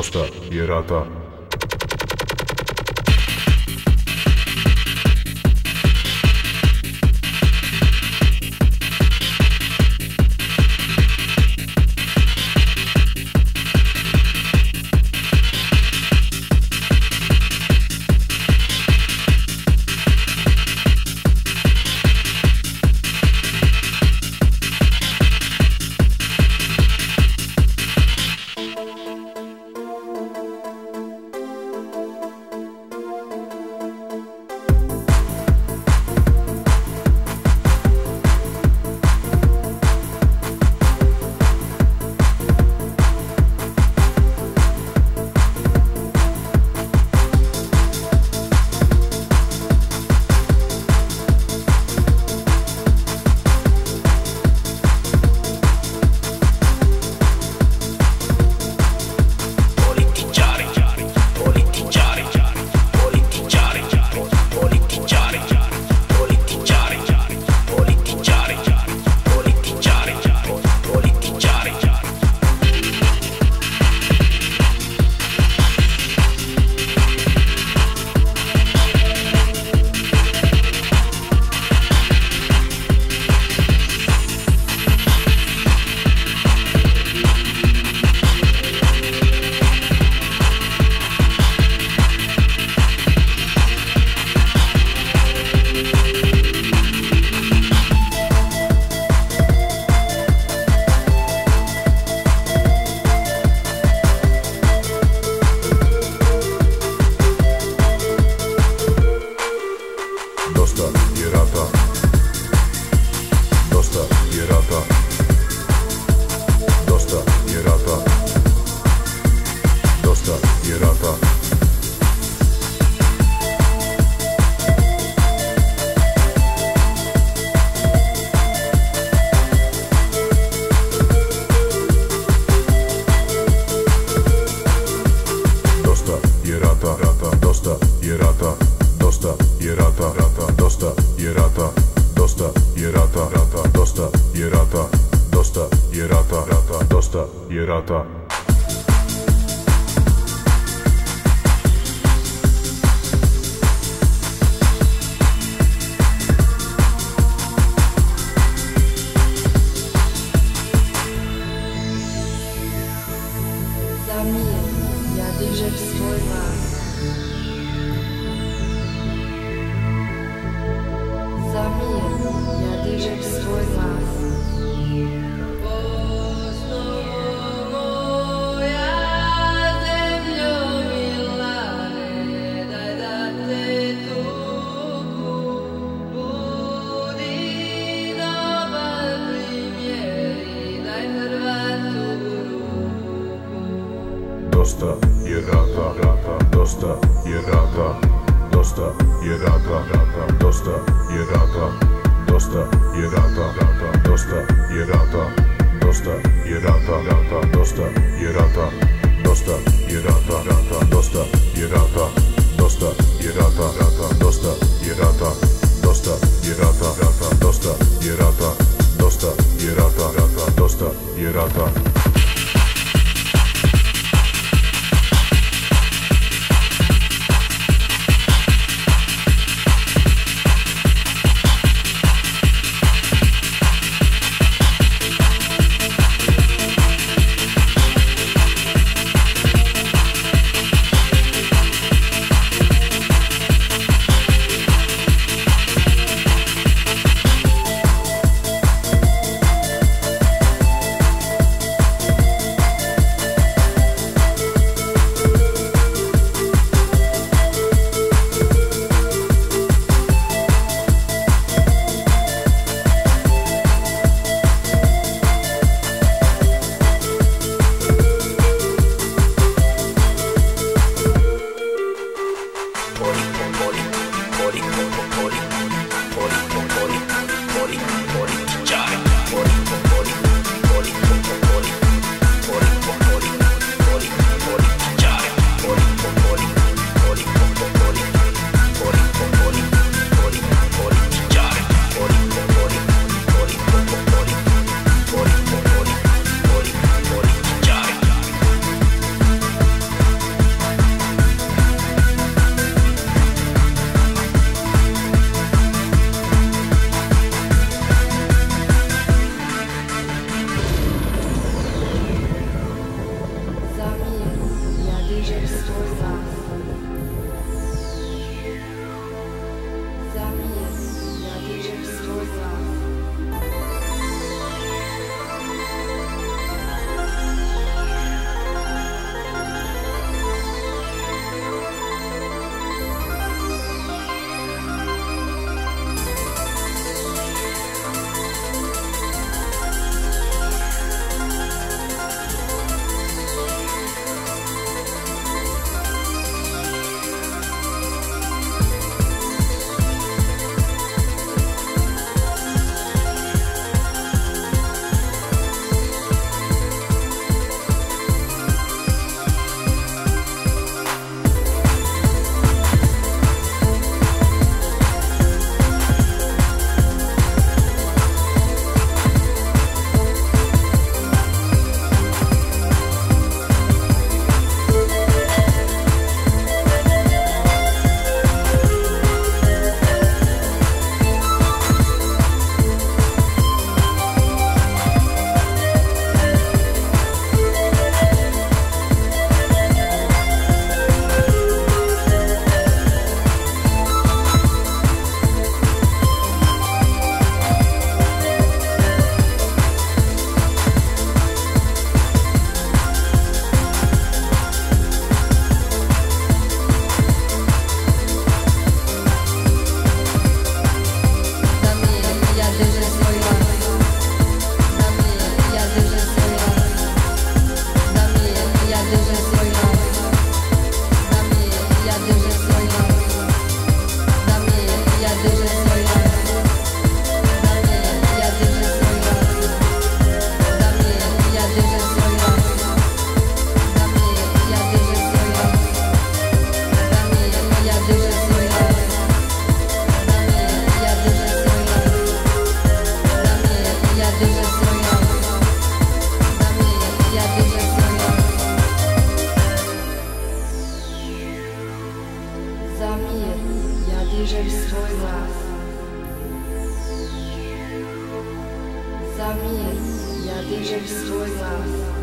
Dosta, yere ata. rata, rata, dosta, je rata, dosta, je rata, rata, dosta, je rata, dosta, je rata, rata, dosta, je rata, dosta, je rata, dosta, je rata. Yerada. parmi elles, il y a déjà.